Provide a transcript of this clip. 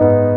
you